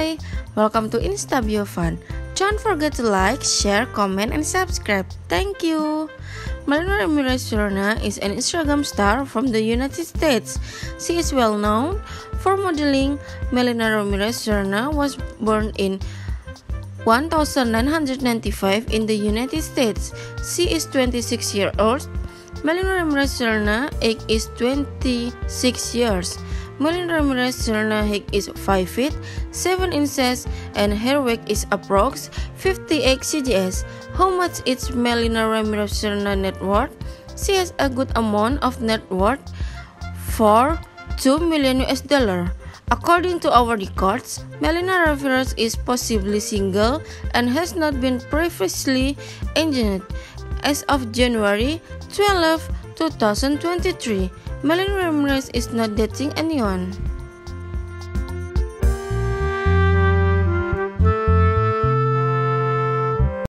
Hi, welcome to Instabio Fun. Don't forget to like, share, comment, and subscribe. Thank you. Melina Ramirez Serna is an Instagram star from the United States. She is well known for modeling. Melina Ramirez Serna was born in 1995 in the United States. She is 26 years old. Melina Ramirez Serna age is 26 years. Melina Ramirez Serna height is 5 feet 7 inches and her weight is approx 58 kgs. How much is Melina Ramirez Serna net worth? She has a good amount of net worth for 2 million US dollar. According to our records, Melina Ramirez is possibly single and has not been previously engaged as of January 12, 2023. Melina Ramirez is not dating anyone.